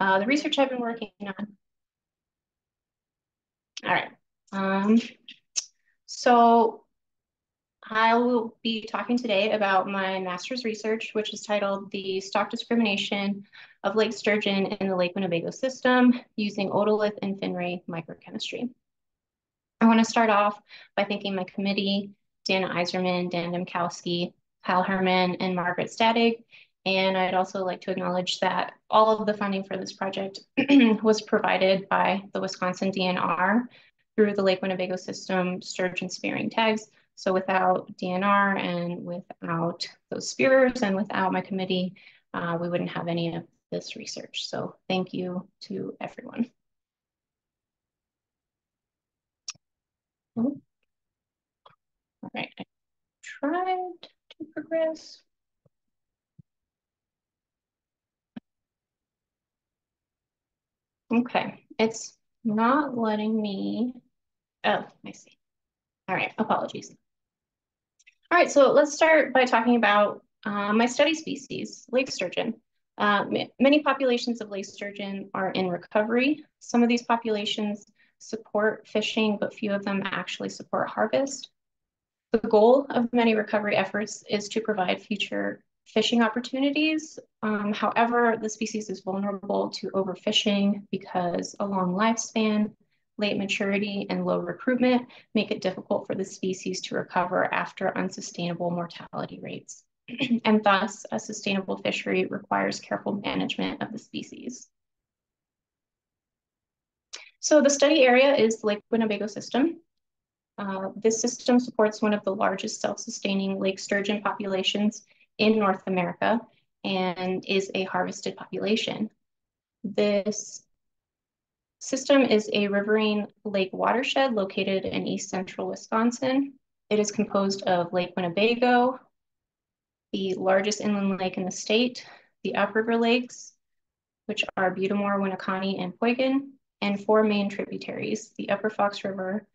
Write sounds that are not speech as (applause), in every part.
uh, the research I've been working on. All right. Um, so I will be talking today about my master's research, which is titled The Stock Discrimination of Lake Sturgeon in the Lake Winnebago System using otolith and fin-ray microchemistry. I want to start off by thanking my committee, Dana Isermann, Dan Dembkowski, Kyle Herman, and Margaret Stadig. And I'd also like to acknowledge that all of the funding for this project (clears throat) was provided by the Wisconsin DNR through the Lake Winnebago System sturgeon and spearing tags. So without DNR and without those spearers and without my committee, uh, we wouldn't have any of this research. So thank you to everyone. Oh. All right, I tried to progress. Okay, it's not letting me, oh, I see. All right, apologies. All right, so let's start by talking about uh, my study species, lake sturgeon. Uh, many populations of lake sturgeon are in recovery. Some of these populations support fishing, but few of them actually support harvest. The goal of many recovery efforts is to provide future fishing opportunities. Um, however, the species is vulnerable to overfishing because a long lifespan, late maturity, and low recruitment make it difficult for the species to recover after unsustainable mortality rates. (clears throat) and thus, a sustainable fishery requires careful management of the species. So the study area is the Lake Winnebago system. Uh, this system supports one of the largest self-sustaining lake sturgeon populations in North America and is a harvested population. This system is a riverine lake watershed located in east central Wisconsin. It is composed of Lake Winnebago, the largest inland lake in the state, the upriver lakes, which are Butte-des-Morts, Winneconne, and Poygan, and four main tributaries, the Upper Fox River,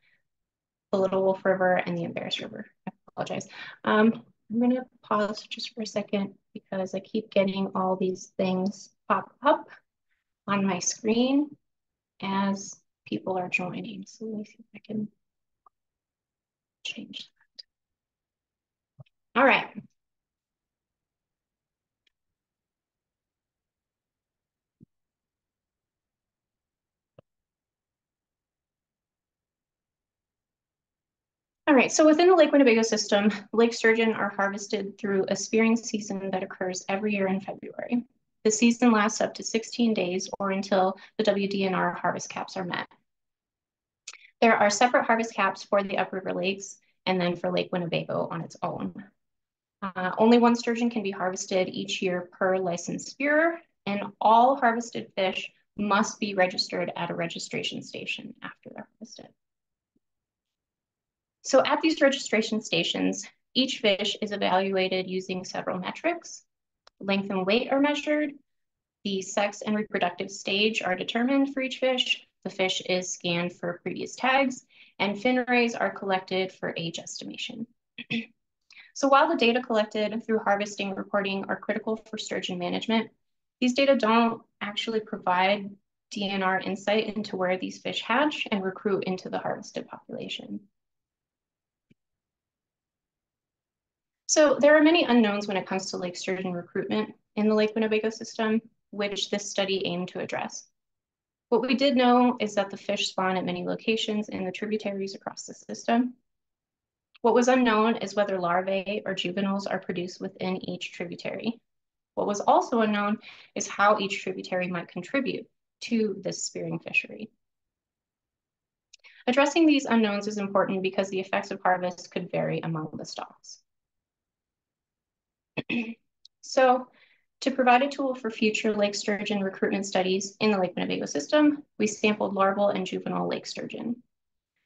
the Little Wolf River, and the Embarrass River. I apologize. Um, I'm gonna pause just for a second because I keep getting all these things pop up on my screen as people are joining. So let me see if I can change that. All right. All right, so within the Lake Winnebago system, lake sturgeon are harvested through a spearing season that occurs every year in February. The season lasts up to 16 days or until the WDNR harvest caps are met. There are separate harvest caps for the upriver lakes and then for Lake Winnebago on its own. Uh, only one sturgeon can be harvested each year per licensed spearer, and all harvested fish must be registered at a registration station after they're harvested. So at these registration stations, each fish is evaluated using several metrics. Length and weight are measured. The sex and reproductive stage are determined for each fish. The fish is scanned for previous tags and fin rays are collected for age estimation. (clears throat) so while the data collected through harvesting reporting are critical for sturgeon management, these data don't actually provide DNR insight into where these fish hatch and recruit into the harvested population. So there are many unknowns when it comes to lake sturgeon recruitment in the Lake Winnebago system, which this study aimed to address. What we did know is that the fish spawn at many locations in the tributaries across the system. What was unknown is whether larvae or juveniles are produced within each tributary. What was also unknown is how each tributary might contribute to this spearing fishery. Addressing these unknowns is important because the effects of harvest could vary among the stocks. So to provide a tool for future lake sturgeon recruitment studies in the Lake Winnebago system, we sampled larval and juvenile lake sturgeon.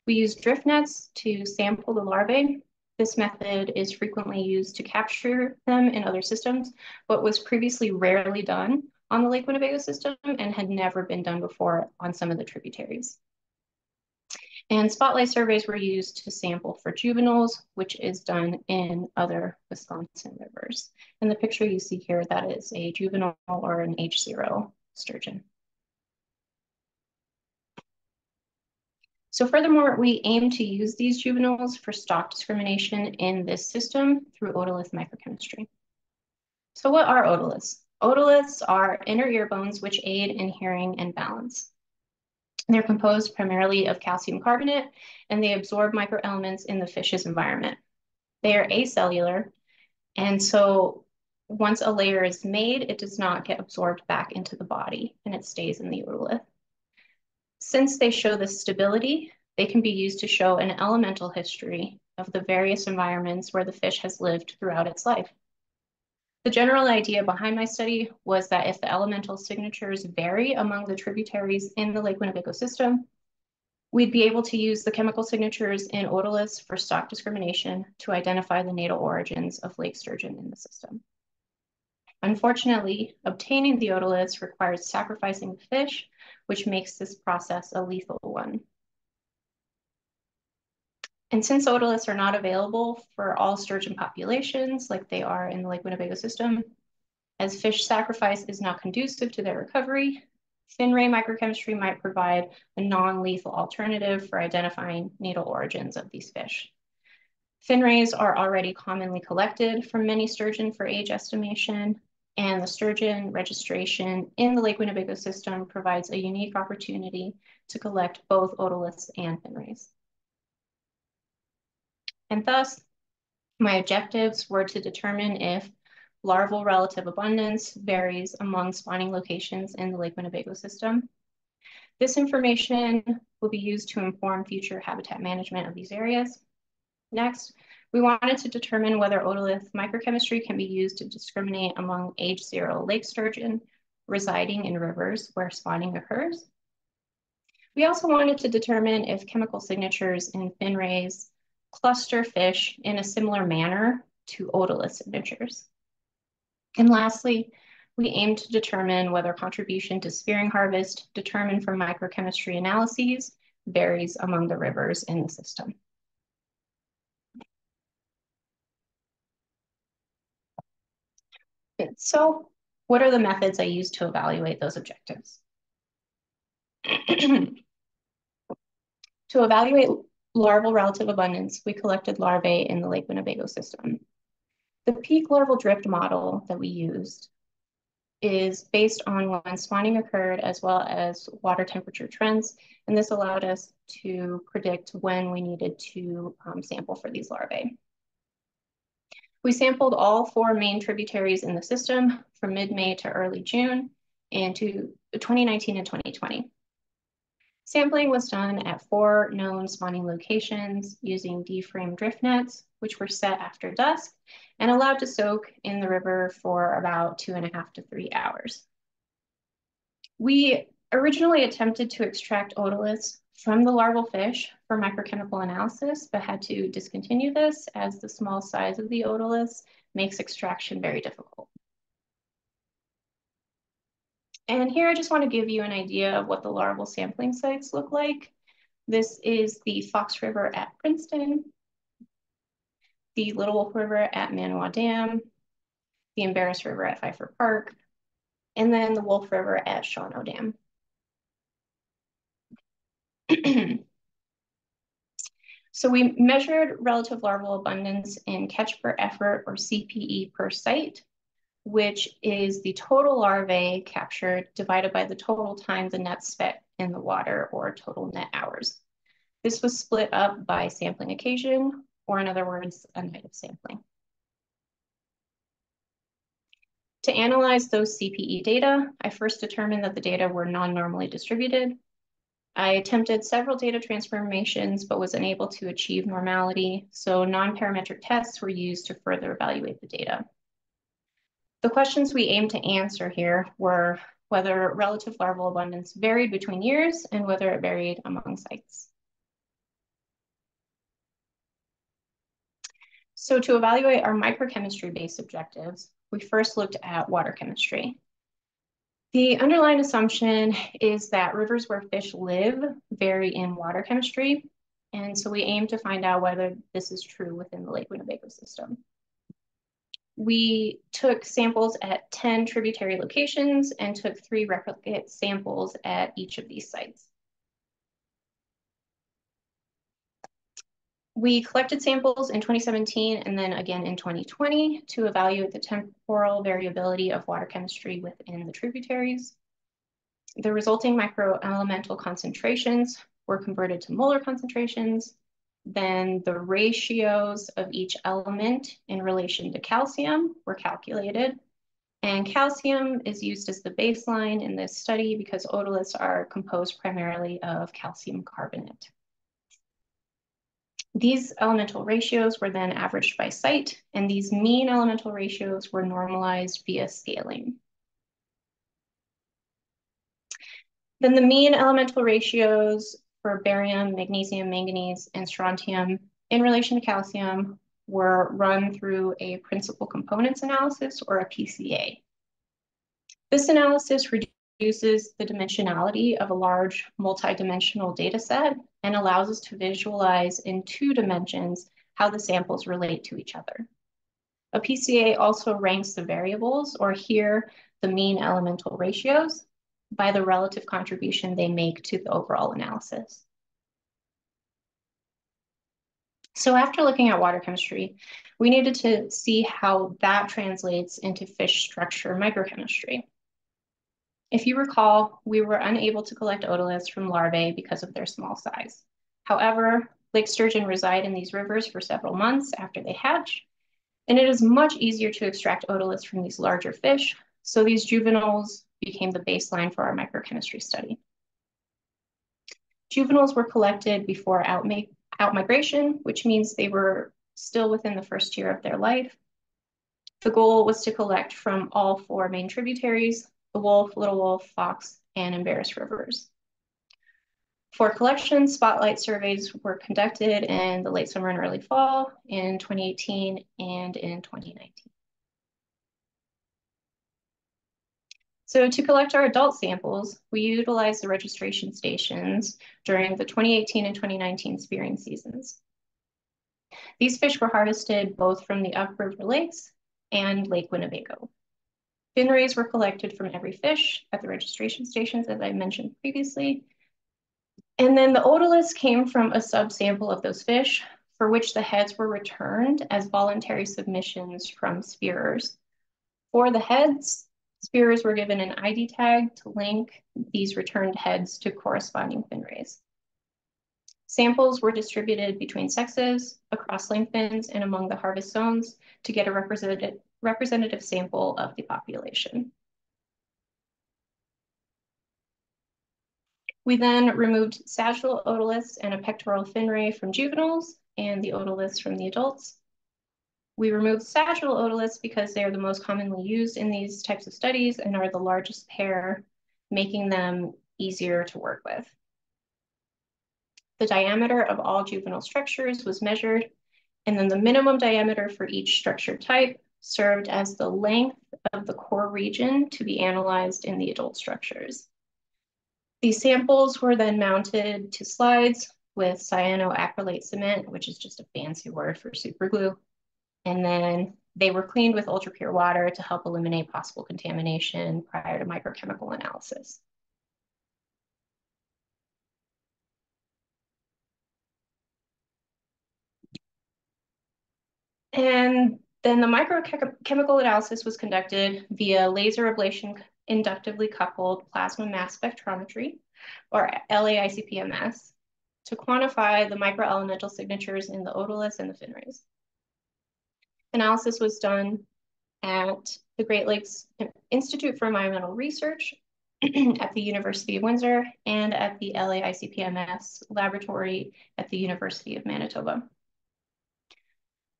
We used drift nets to sample the larvae. This method is frequently used to capture them in other systems, but was previously rarely done on the Lake Winnebago system and had never been done before on some of the tributaries. And spotlight surveys were used to sample for juveniles, which is done in other Wisconsin rivers. In the picture you see here, that is a juvenile or an age-0 sturgeon. So furthermore, we aim to use these juveniles for stock discrimination in this system through otolith microchemistry. So what are otoliths? Otoliths are inner ear bones which aid in hearing and balance. They're composed primarily of calcium carbonate and they absorb microelements in the fish's environment. They are acellular and so once a layer is made, it does not get absorbed back into the body and it stays in the otolith. Since they show this stability, they can be used to show an elemental history of the various environments where the fish has lived throughout its life. The general idea behind my study was that if the elemental signatures vary among the tributaries in the Lake Winnebago system, we'd be able to use the chemical signatures in otoliths for stock discrimination to identify the natal origins of lake sturgeon in the system. Unfortunately, obtaining the otoliths requires sacrificing fish, which makes this process a lethal one. And since otoliths are not available for all sturgeon populations like they are in the Lake Winnebago system, as fish sacrifice is not conducive to their recovery, fin ray microchemistry might provide a non-lethal alternative for identifying natal origins of these fish. Fin rays are already commonly collected from many sturgeon for age estimation, and the sturgeon registration in the Lake Winnebago system provides a unique opportunity to collect both otoliths and FinRays. And thus, my objectives were to determine if larval relative abundance varies among spawning locations in the Lake Winnebago system. This information will be used to inform future habitat management of these areas. Next, we wanted to determine whether otolith microchemistry can be used to discriminate among age zero lake sturgeon residing in rivers where spawning occurs. We also wanted to determine if chemical signatures in FinRays cluster fish in a similar manner to otolith signatures. And lastly, we aim to determine whether contribution to spearing harvest determined from microchemistry analyses varies among the rivers in the system. So what are the methods I use to evaluate those objectives? (clears throat) to evaluate larval relative abundance, we collected larvae in the Lake Winnebago system. The peak larval drift model that we used is based on when spawning occurred as well as water temperature trends. And this allowed us to predict when we needed to um, sample for these larvae. We sampled all four main tributaries in the system from mid-May to early June and to 2019 and 2020. Sampling was done at four known spawning locations using D-frame drift nets, which were set after dusk and allowed to soak in the river for about two and a half to three hours. We originally attempted to extract otoliths from the larval fish for microchemical analysis, but had to discontinue this as the small size of the otoliths makes extraction very difficult. And here I just want to give you an idea of what the larval sampling sites look like. This is the Fox River at Princeton, the Little Wolf River at Manawa Dam, the Embarrass River at Pfeiffer Park, and then the Wolf River at Shawano Dam. (clears throat) so we measured relative larval abundance in catch per effort or CPE per site which is the total larvae captured divided by the total time the net spent in the water or total net hours. This was split up by sampling occasion, or in other words, a night of sampling. To analyze those CPE data, I first determined that the data were non-normally distributed. I attempted several data transformations, but was unable to achieve normality, so non-parametric tests were used to further evaluate the data. The questions we aimed to answer here were whether relative larval abundance varied between years and whether it varied among sites. So to evaluate our microchemistry-based objectives, we first looked at water chemistry. The underlying assumption is that rivers where fish live vary in water chemistry. And so we aim to find out whether this is true within the Lake Winnebago system. We took samples at 10 tributary locations and took three replicate samples at each of these sites. We collected samples in 2017 and then again in 2020 to evaluate the temporal variability of water chemistry within the tributaries. The resulting microelemental concentrations were converted to molar concentrations. Then the ratios of each element in relation to calcium were calculated. And calcium is used as the baseline in this study because otoliths are composed primarily of calcium carbonate. These elemental ratios were then averaged by site, and these mean elemental ratios were normalized via scaling. Then the mean elemental ratios for barium, magnesium, manganese, and strontium in relation to calcium were run through a principal components analysis or a PCA. This analysis reduces the dimensionality of a large multidimensional data set and allows us to visualize in two dimensions how the samples relate to each other. A PCA also ranks the variables, or here, the mean elemental ratios, by the relative contribution they make to the overall analysis. So after looking at water chemistry, we needed to see how that translates into fish structure microchemistry. If you recall, we were unable to collect otoliths from larvae because of their small size. However, lake sturgeon reside in these rivers for several months after they hatch, and it is much easier to extract otoliths from these larger fish, so these juveniles became the baseline for our microchemistry study. Juveniles were collected before outmigration, out which means they were still within the first year of their life. The goal was to collect from all four main tributaries, the Wolf, Little Wolf, Fox, and Embarrass rivers. For collection, spotlight surveys were conducted in the late summer and early fall in 2018 and in 2019. So to collect our adult samples, we utilized the registration stations during the 2018 and 2019 spearing seasons. These fish were harvested both from the upriver lakes and Lake Winnebago. Fin rays were collected from every fish at the registration stations, as I mentioned previously. And then the otoliths came from a subsample of those fish for which the heads were returned as voluntary submissions from spearers. For the heads, spearers were given an ID tag to link these returned heads to corresponding fin rays. Samples were distributed between sexes, across length bins, and among the harvest zones to get a representative, representative sample of the population. We then removed sagittal otoliths and a pectoral fin ray from juveniles and the otoliths from the adults. We removed sagittal otoliths because they are the most commonly used in these types of studies and are the largest pair, making them easier to work with. The diameter of all juvenile structures was measured, and then the minimum diameter for each structure type served as the length of the core region to be analyzed in the adult structures. These samples were then mounted to slides with cyanoacrylate cement, which is just a fancy word for super glue. And then they were cleaned with ultra pure water to help eliminate possible contamination prior to microchemical analysis. And then the microchemical analysis was conducted via laser ablation inductively coupled plasma mass spectrometry, or LAICPMS, to quantify the microelemental signatures in the otoliths and the fin rays. Analysis was done at the Great Lakes Institute for Environmental Research (clears throat) at the University of Windsor and at the LAICPMS laboratory at the University of Manitoba.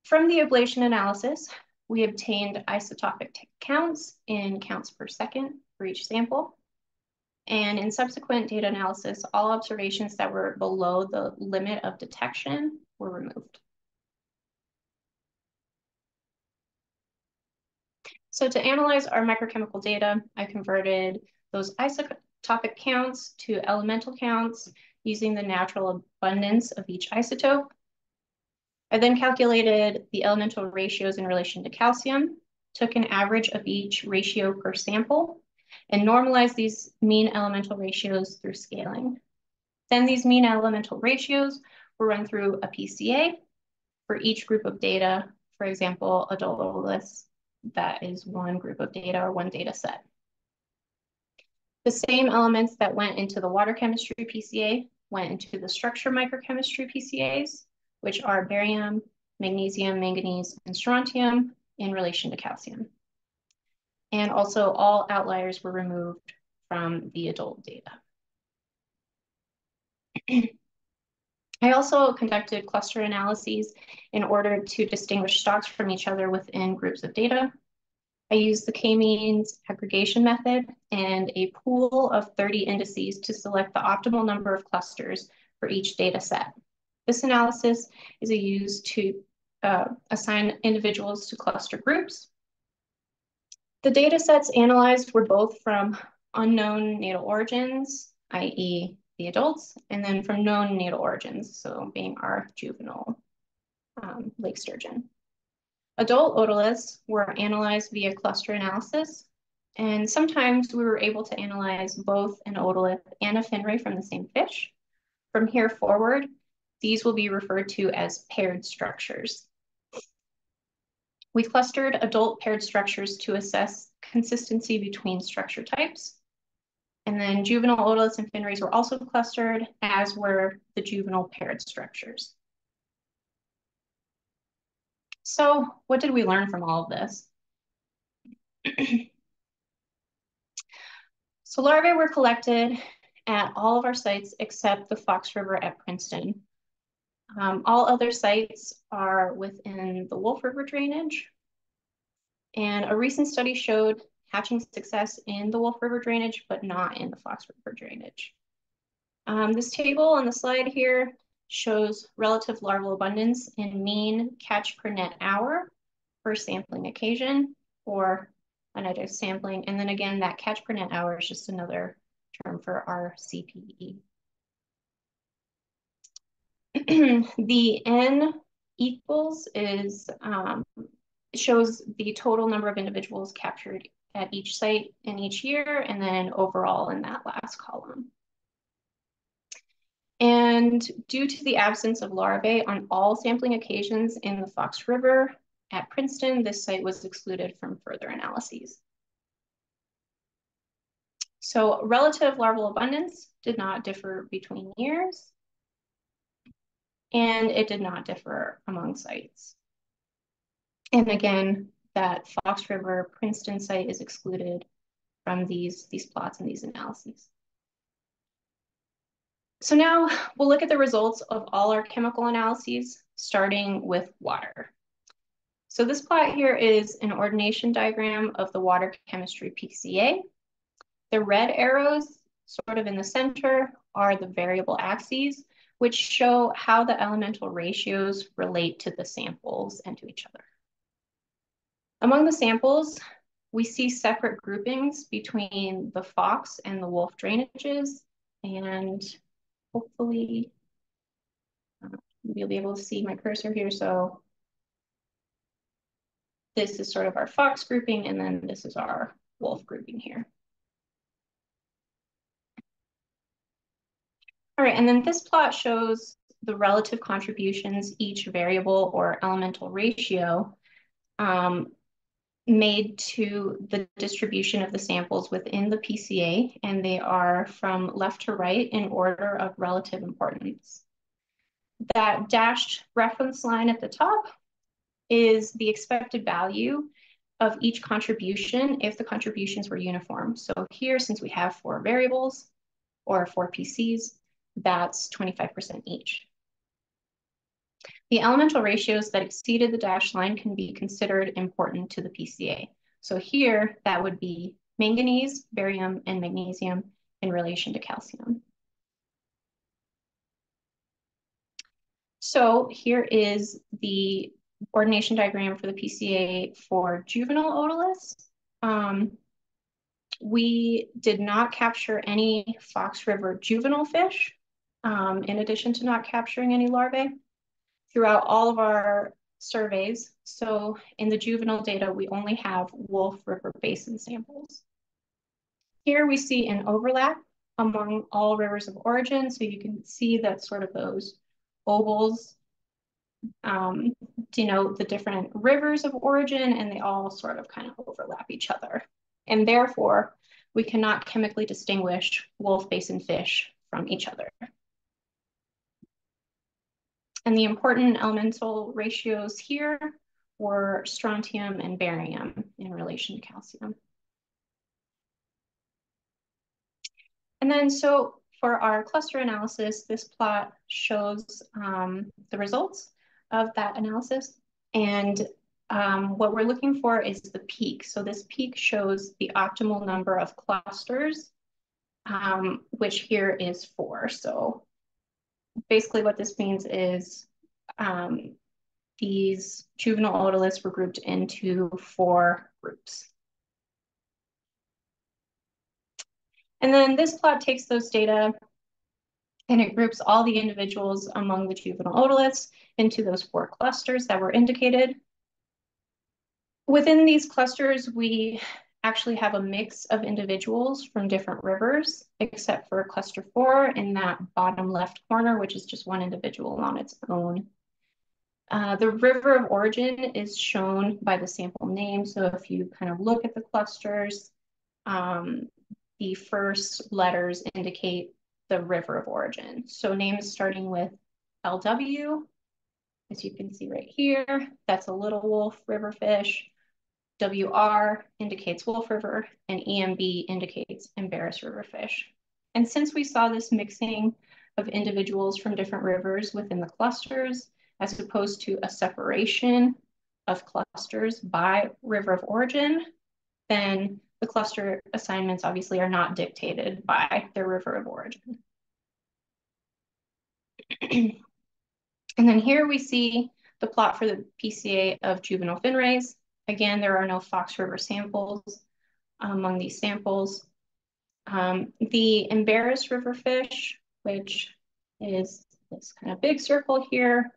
From the ablation analysis, we obtained isotopic counts in counts per second for each sample. And in subsequent data analysis, all observations that were below the limit of detection were removed. So to analyze our microchemical data, I converted those isotopic counts to elemental counts using the natural abundance of each isotope I then calculated the elemental ratios in relation to calcium took an average of each ratio per sample, and normalized these mean elemental ratios through scaling. Then these mean elemental ratios were run through a PCA for each group of data, for example, adult otoliths, that is one group of data or one data set. The same elements that went into the water chemistry PCA went into the structure microchemistry PCAs, which are barium, magnesium, manganese, and strontium in relation to calcium. And also all outliers were removed from the adult data. (clears throat) I also conducted cluster analyses in order to distinguish stocks from each other within groups of data. I used the k-means aggregation method and a pool of 30 indices to select the optimal number of clusters for each data set. This analysis is used to uh, assign individuals to cluster groups. The data sets analyzed were both from unknown natal origins, i.e. the adults, and then from known natal origins, so being our juvenile um, lake sturgeon. Adult otoliths were analyzed via cluster analysis, and sometimes we were able to analyze both an otolith and a fin ray from the same fish. From here forward, these will be referred to as paired structures. We clustered adult paired structures to assess consistency between structure types. And then juvenile otoliths and fin rays were also clustered, as were the juvenile paired structures. So what did we learn from all of this? (clears throat) so larvae were collected at all of our sites except the Fox River at Princeton. Um, all other sites are within the Wolf River drainage. And a recent study showed hatching success in the Wolf River drainage, but not in the Fox River drainage. Um, this table on the slide here shows relative larval abundance in mean catch per net hour per sampling occasion or another sampling. And then again, that catch per net hour is just another term for our CPE. (clears throat) the N equals is um, shows the total number of individuals captured at each site in each year and then overall in that last column. And due to the absence of larvae on all sampling occasions in the Fox River at Princeton, this site was excluded from further analyses. So relative larval abundance did not differ between years, and it did not differ among sites. And again, that Fox River Princeton site is excluded from these, these plots and these analyses. So now we'll look at the results of all our chemical analyses, starting with water. So this plot here is an ordination diagram of the water chemistry PCA. The red arrows, sort of in the center, are the variable axes, which show how the elemental ratios relate to the samples and to each other. Among the samples, we see separate groupings between the Fox and the Wolf drainages, and hopefully uh, you'll be able to see my cursor here. So this is sort of our Fox grouping, and then this is our Wolf grouping here. All right, and then this plot shows the relative contributions each variable or elemental ratio um, made to the distribution of the samples within the PCA, and they are from left to right in order of relative importance. That dashed reference line at the top is the expected value of each contribution if the contributions were uniform. So here, since we have four variables or four PCs, that's 25% each. The elemental ratios that exceeded the dashed line can be considered important to the PCA. So here, that would be manganese, barium, and magnesium in relation to calcium. So here is the ordination diagram for the PCA for juvenile otoliths. Um, we did not capture any Fox River juvenile fish, um, in addition to not capturing any larvae throughout all of our surveys. So in the juvenile data, we only have Wolf River Basin samples. Here we see an overlap among all rivers of origin. So you can see that sort of those ovals um, denote the different rivers of origin and they all sort of kind of overlap each other. And therefore, we cannot chemically distinguish wolf basin fish from each other. And the important elemental ratios here were strontium and barium in relation to calcium. And then so for our cluster analysis, this plot shows um, the results of that analysis. And um, what we're looking for is the peak. So this peak shows the optimal number of clusters, um, which here is four. So basically what this means is um, these juvenile otoliths were grouped into four groups. And then this plot takes those data and it groups all the individuals among the juvenile otoliths into those four clusters that were indicated. Within these clusters, we actually have a mix of individuals from different rivers, except for cluster four in that bottom left corner, which is just one individual on its own. Uh, the river of origin is shown by the sample name. So if you kind of look at the clusters, um, the first letters indicate the river of origin. So names starting with LW, as you can see right here, that's a little wolf river fish. WR indicates Wolf River and EMB indicates Embarrass River fish. And since we saw this mixing of individuals from different rivers within the clusters, as opposed to a separation of clusters by river of origin, then the cluster assignments obviously are not dictated by their river of origin. (clears throat) and then here we see the plot for the PCA of juvenile fin rays. Again, there are no Fox River samples among these samples. Um, the Embarrass river fish, which is this kind of big circle here,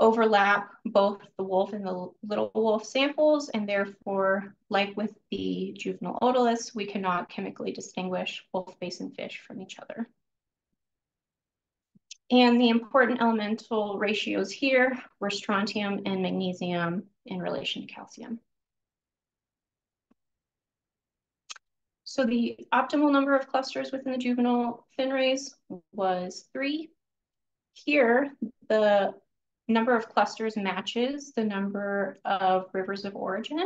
overlap both the wolf and the little wolf samples, and therefore, like with the juvenile otoliths, we cannot chemically distinguish wolf basin fish from each other. And the important elemental ratios here were strontium and magnesium in relation to calcium. So the optimal number of clusters within the juvenile fin rays was three. Here, the number of clusters matches the number of rivers of origin.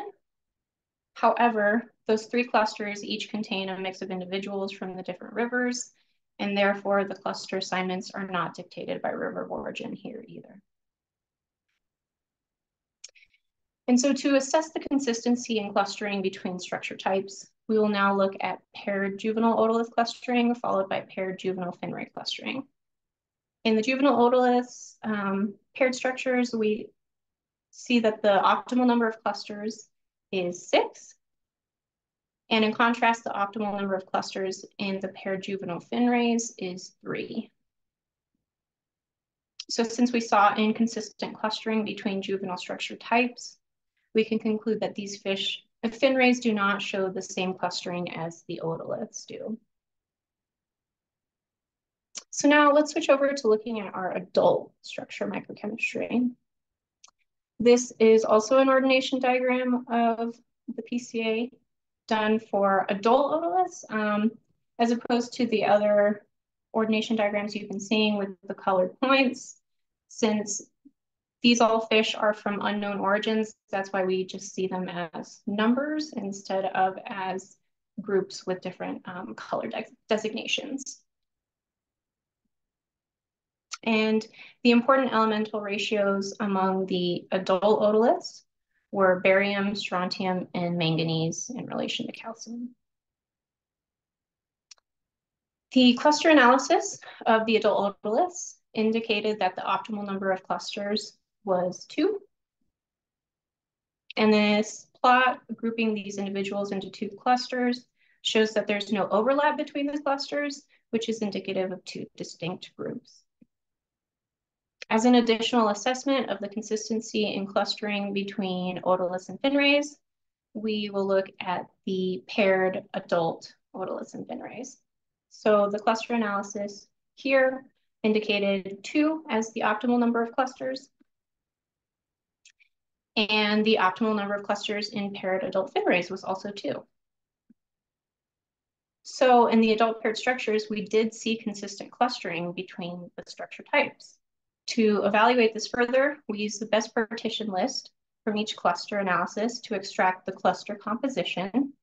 However, those three clusters each contain a mix of individuals from the different rivers and therefore the cluster assignments are not dictated by river of origin here either. And so to assess the consistency in clustering between structure types, we will now look at paired juvenile otolith clustering followed by paired juvenile fin ray clustering. In the juvenile otoliths um, paired structures, we see that the optimal number of clusters is six, and in contrast, the optimal number of clusters in the paired juvenile fin rays is three. So since we saw inconsistent clustering between juvenile structure types, we can conclude that these fish, fin rays do not show the same clustering as the otoliths do. So now let's switch over to looking at our adult structure microchemistry. This is also an ordination diagram of the PCA done for adult otoliths, um, as opposed to the other ordination diagrams you've been seeing with the colored points. Since these all fish are from unknown origins, that's why we just see them as numbers instead of as groups with different um, color de designations. And the important elemental ratios among the adult otoliths were barium, strontium, and manganese in relation to calcium. The cluster analysis of the adult otoliths indicated that the optimal number of clusters was two. And this plot grouping these individuals into two clusters shows that there's no overlap between the clusters, which is indicative of two distinct groups. As an additional assessment of the consistency in clustering between otoliths and fin rays, we will look at the paired adult otoliths and fin rays. So the cluster analysis here indicated two as the optimal number of clusters. And the optimal number of clusters in paired adult fin rays was also two. So in the adult paired structures, we did see consistent clustering between the structure types. To evaluate this further, we use the best partition list from each cluster analysis to extract the cluster composition,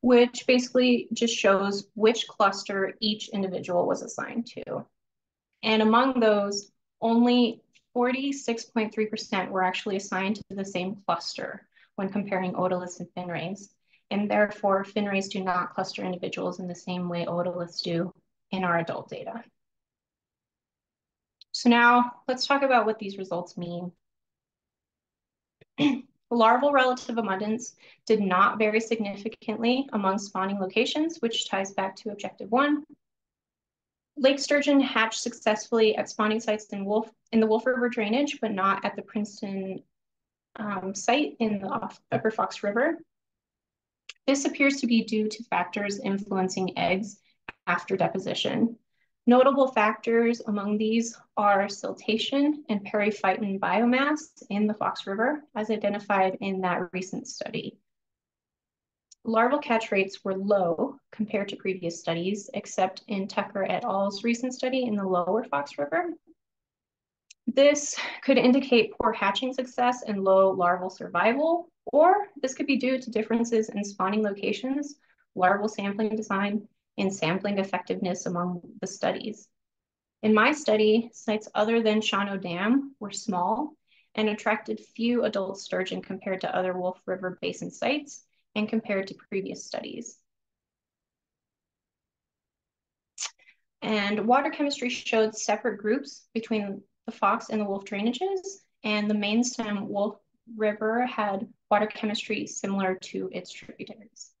which basically just shows which cluster each individual was assigned to. And among those, only 46.3% were actually assigned to the same cluster when comparing otoliths and fin rays. And therefore, fin rays do not cluster individuals in the same way otoliths do in our adult data. So now let's talk about what these results mean. (clears throat) Larval relative abundance did not vary significantly among spawning locations, which ties back to objective one. Lake sturgeon hatched successfully at spawning sites in Wolf in the Wolf River drainage, but not at the Princeton um, site in the Upper Fox River. This appears to be due to factors influencing eggs after deposition. Notable factors among these are siltation and periphyton biomass in the Fox River, as identified in that recent study. Larval catch rates were low compared to previous studies, except in Tucker et al.'s recent study in the lower Fox River. This could indicate poor hatching success and low larval survival, or this could be due to differences in spawning locations, larval sampling design, and sampling effectiveness among the studies. In my study, sites other than Shawano Dam were small and attracted few adult sturgeon compared to other Wolf River Basin sites and compared to previous studies. And water chemistry showed separate groups between the Fox and the Wolf drainages, and the main stem Wolf River had water chemistry similar to its tributaries.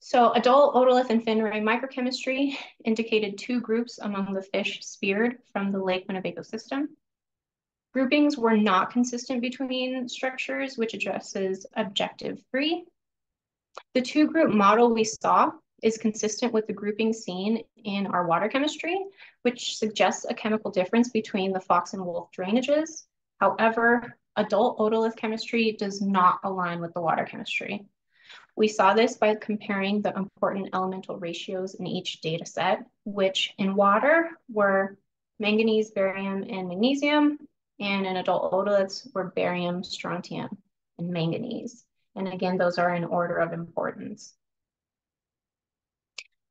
So adult otolith and fin ray microchemistry indicated two groups among the fish speared from the Lake Winnebago system. Groupings were not consistent between structures, which addresses objective three. The two group model we saw is consistent with the grouping seen in our water chemistry, which suggests a chemical difference between the fox and wolf drainages. However, adult otolith chemistry does not align with the water chemistry. We saw this by comparing the important elemental ratios in each data set, which in water were manganese, barium, and magnesium, and in adult otoliths were barium, strontium, and manganese. And again, those are in order of importance.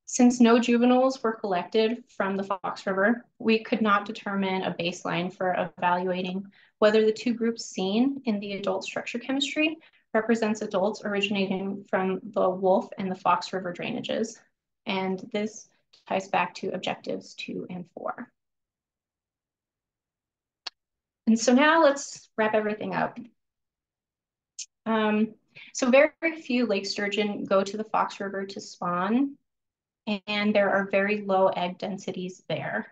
Since no juveniles were collected from the Fox River, we could not determine a baseline for evaluating whether the two groups seen in the adult structure chemistry represents adults originating from the Wolf and the Fox River drainages. And this ties back to objectives two and four. And so now let's wrap everything up. Um, so very, very few lake sturgeon go to the Fox River to spawn, and there are very low egg densities there.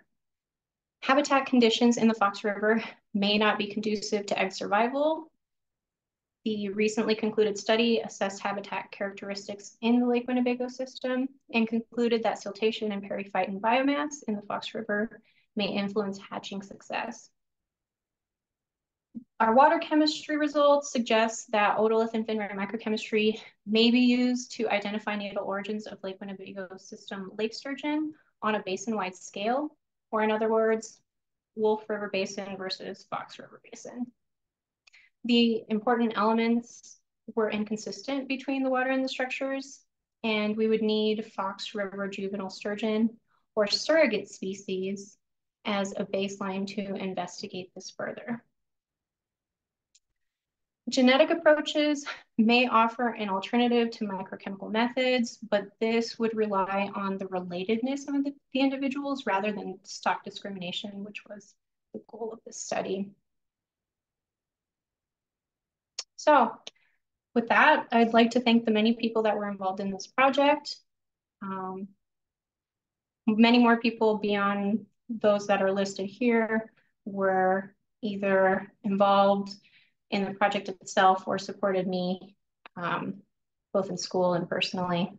Habitat conditions in the Fox River may not be conducive to egg survival, the recently concluded study assessed habitat characteristics in the Lake Winnebago system and concluded that siltation and periphyton biomass in the Fox River may influence hatching success. Our water chemistry results suggest that otolith and fin ray microchemistry may be used to identify natal origins of Lake Winnebago system lake sturgeon on a basin-wide scale, or in other words, Wolf River Basin versus Fox River Basin. The important elements were inconsistent between the water and the structures, and we would need Fox River juvenile sturgeon or surrogate species as a baseline to investigate this further. Genetic approaches may offer an alternative to microchemical methods, but this would rely on the relatedness of the, the individuals rather than stock discrimination, which was the goal of this study. So with that, I'd like to thank the many people that were involved in this project. Um, many more people beyond those that are listed here were either involved in the project itself or supported me um, both in school and personally.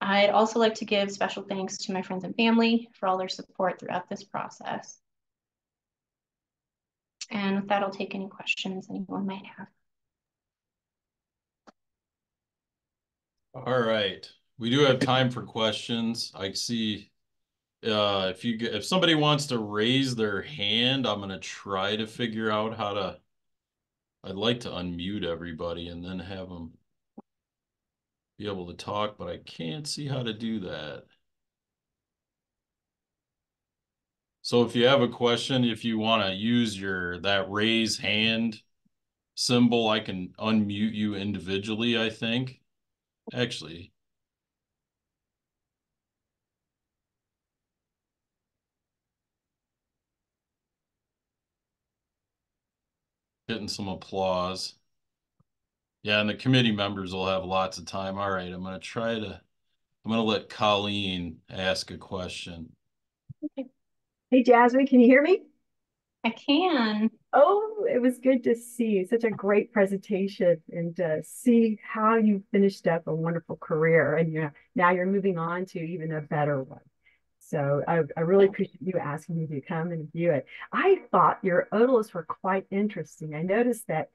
I'd also like to give special thanks to my friends and family for all their support throughout this process. And with that, I'll take any questions anyone might have. All right. We do have time for questions. I see uh, if you if somebody wants to raise their hand, I'm gonna try to figure out how to. I'd like to unmute everybody and then have them be able to talk, but I can't see how to do that. So if you have a question, if you want to use your that raise hand symbol, I can unmute you individually, I think. Actually, getting some applause. Yeah, and the committee members will have lots of time. All right, I'm going to try to, I'm going to let Colleen ask a question. Okay. Hey, Jasmine, can you hear me? I can. Oh, it was good to see you. Such a great presentation and to see how you finished up a wonderful career and you now you're moving on to even a better one. So I, I really appreciate you asking me to come and view it. I thought your otoliths were quite interesting. I noticed that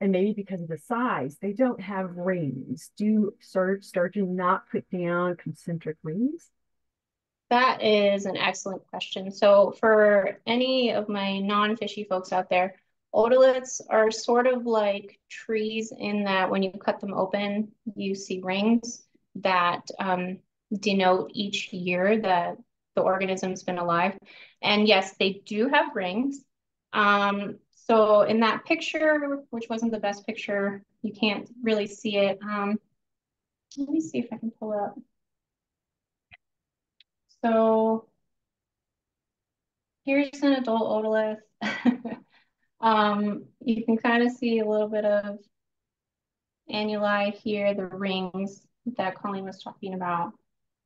and maybe because of the size, they don't have rings. Do sturgeon not put down concentric rings? That is an excellent question. So for any of my non-fishy folks out there, otoliths are sort of like trees in that when you cut them open, you see rings that um, denote each year that the organism's been alive. And yes, they do have rings. Um, so in that picture, which wasn't the best picture, you can't really see it. Um, let me see if I can pull up. So here's an adult otolith. (laughs) um, you can kind of see a little bit of annuli here, the rings that Colleen was talking about.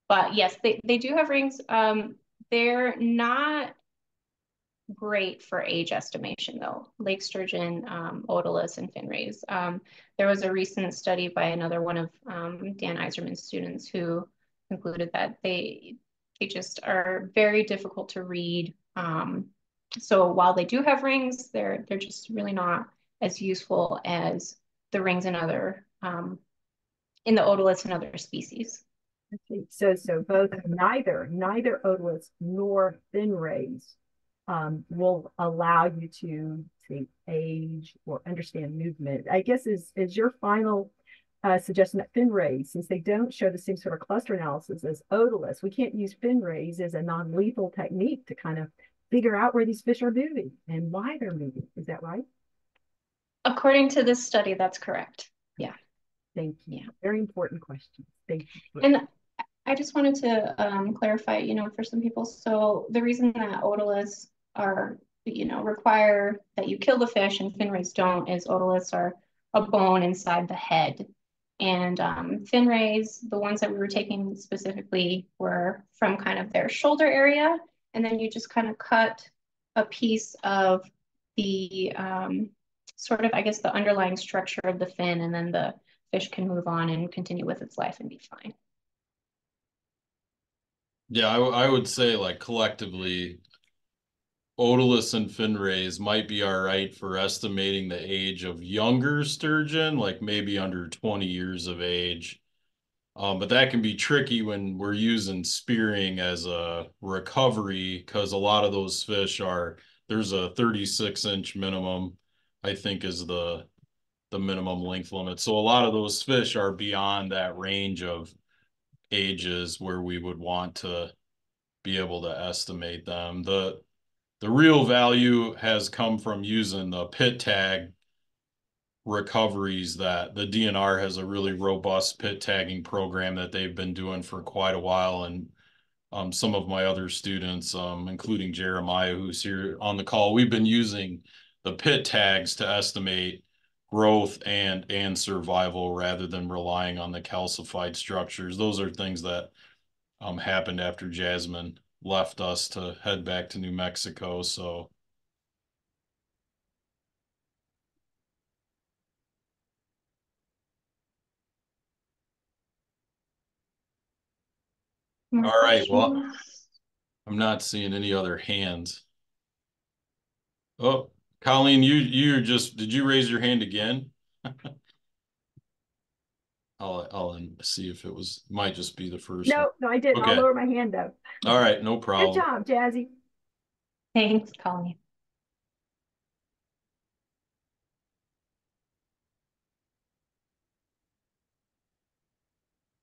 But yes, they, they do have rings. Um, they're not great for age estimation though, lake sturgeon, um, and fin rays. Um, there was a recent study by another one of um, Dan Isermann's students who concluded that they they just are very difficult to read. Um, so while they do have rings, they're they're just really not as useful as the rings in other um, in the otoliths and other species. So so both neither neither otoliths nor fin rays um, will allow you to see age or understand movement. I guess is is your final uh, suggestion that fin rays, since they don't show the same sort of cluster analysis as otoliths, we can't use fin rays as a non-lethal technique to kind of figure out where these fish are moving and why they're moving. Is that right? According to this study, that's correct. Yeah. Thank you. Yeah. Very important question. Thank you. And I just wanted to um, clarify, you know, for some people, so the reason that otoliths are, you know, require that you kill the fish and fin rays don't is otoliths are a bone inside the head. And um, fin rays, the ones that we were taking specifically were from kind of their shoulder area. And then you just kind of cut a piece of the um, sort of, I guess, the underlying structure of the fin, and then the fish can move on and continue with its life and be fine. Yeah, I, I would say like collectively, otoliths and fin rays might be all right for estimating the age of younger sturgeon, like maybe under 20 years of age. Um, but that can be tricky when we're using spearing as a recovery because a lot of those fish are there's a 36 inch minimum, I think is the the minimum length limit. So a lot of those fish are beyond that range of ages where we would want to be able to estimate them. The the real value has come from using the pit tag recoveries that the DNR has a really robust pit tagging program that they've been doing for quite a while. And um, some of my other students, um, including Jeremiah, who's here on the call, we've been using the pit tags to estimate growth and and survival rather than relying on the calcified structures. Those are things that um, happened after Jasmine left us to head back to New Mexico, so. All right, well- I'm not seeing any other hands. Oh, Colleen, you, you just, did you raise your hand again? (laughs) I'll, I'll see if it was, might just be the first. one. No, no, I didn't. I'll lower my hand up. All right, no problem. Good job, Jazzy. Thanks, Colleen.